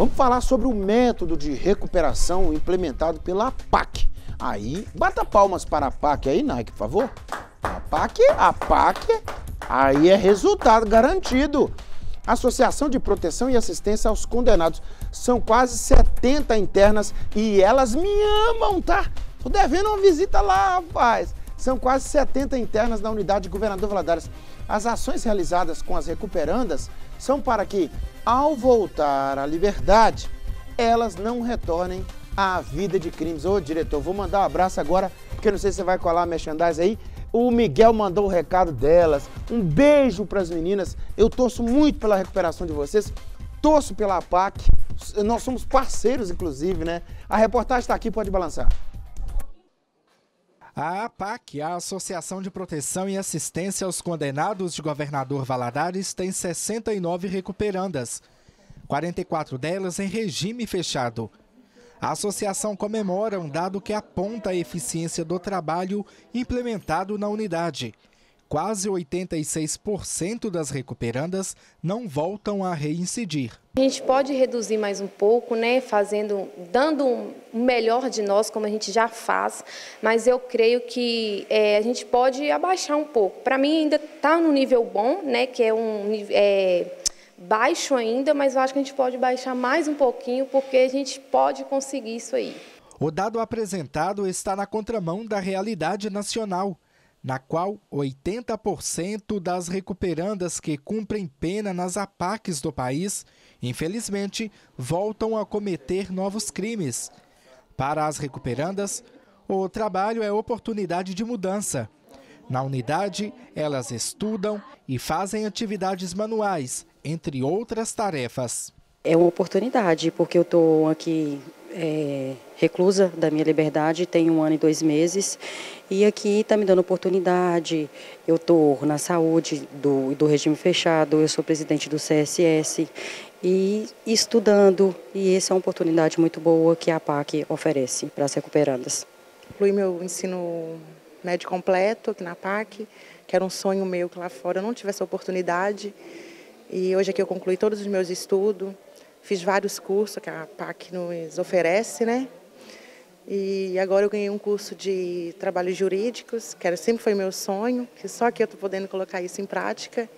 Vamos falar sobre o método de recuperação implementado pela PAC. Aí, bata palmas para a PAC aí, Nike, por favor. A PAC, a PAC, aí é resultado garantido. Associação de Proteção e Assistência aos Condenados. São quase 70 internas e elas me amam, tá? Tô devendo uma visita lá, rapaz. São quase 70 internas da unidade Governador Valadares. As ações realizadas com as recuperandas são para que, ao voltar à liberdade, elas não retornem à vida de crimes. Ô, diretor, vou mandar um abraço agora, porque não sei se você vai colar a merchandise aí. O Miguel mandou o recado delas. Um beijo para as meninas. Eu torço muito pela recuperação de vocês. Torço pela PAC. Nós somos parceiros, inclusive, né? A reportagem está aqui, pode balançar. A APAC, a Associação de Proteção e Assistência aos Condenados de Governador Valadares, tem 69 recuperandas, 44 delas em regime fechado. A associação comemora um dado que aponta a eficiência do trabalho implementado na unidade. Quase 86% das recuperandas não voltam a reincidir. A gente pode reduzir mais um pouco, né, fazendo, dando o melhor de nós, como a gente já faz, mas eu creio que é, a gente pode abaixar um pouco. Para mim ainda está no nível bom, né, que é um é, baixo ainda, mas eu acho que a gente pode baixar mais um pouquinho, porque a gente pode conseguir isso aí. O dado apresentado está na contramão da realidade nacional, na qual 80% das recuperandas que cumprem pena nas APACs do país, infelizmente, voltam a cometer novos crimes. Para as recuperandas, o trabalho é oportunidade de mudança. Na unidade, elas estudam e fazem atividades manuais, entre outras tarefas. É uma oportunidade, porque eu estou aqui é, reclusa da minha liberdade, tem um ano e dois meses, e aqui está me dando oportunidade. Eu estou na saúde do, do regime fechado, eu sou presidente do CSS, e estudando, e essa é uma oportunidade muito boa que a PAC oferece para as recuperandas. Inclui meu ensino médio completo aqui na PAC, que era um sonho meu que lá fora eu não tivesse oportunidade. E hoje aqui eu concluí todos os meus estudos, fiz vários cursos que a PAC nos oferece, né? E agora eu ganhei um curso de trabalhos jurídicos, que era, sempre foi meu sonho, que só que eu estou podendo colocar isso em prática.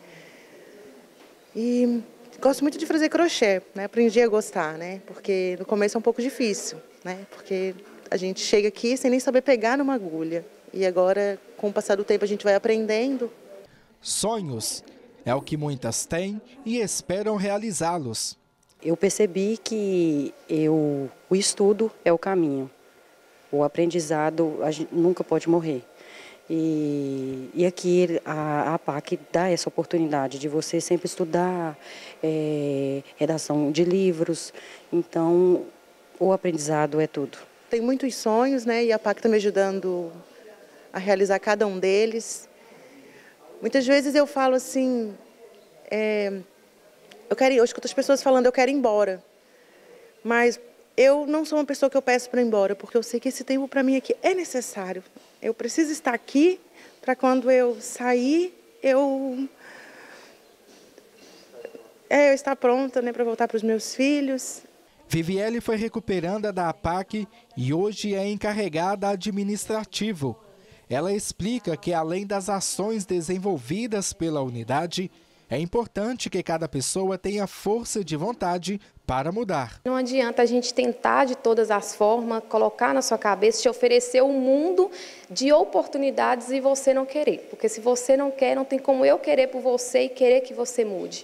E gosto muito de fazer crochê, né? Aprendi a gostar, né? Porque no começo é um pouco difícil, né? Porque a gente chega aqui sem nem saber pegar numa agulha. E agora, com o passar do tempo, a gente vai aprendendo. Sonhos é o que muitas têm e esperam realizá-los. Eu percebi que eu, o estudo é o caminho. O aprendizado a gente nunca pode morrer. E, e aqui a, a PAC dá essa oportunidade de você sempre estudar é, redação de livros. Então, o aprendizado é tudo. Tem muitos sonhos, né? E a PAC está me ajudando a realizar cada um deles. Muitas vezes eu falo assim, é, eu quero, eu escuto as pessoas falando, eu quero ir embora. Mas eu não sou uma pessoa que eu peço para ir embora, porque eu sei que esse tempo para mim aqui é necessário. Eu preciso estar aqui para quando eu sair, eu é, eu estar pronta né, para voltar para os meus filhos. Viviele foi recuperanda da APAC e hoje é encarregada administrativo. Ela explica que, além das ações desenvolvidas pela unidade, é importante que cada pessoa tenha força de vontade para mudar. Não adianta a gente tentar de todas as formas, colocar na sua cabeça, te oferecer um mundo de oportunidades e você não querer. Porque se você não quer, não tem como eu querer por você e querer que você mude.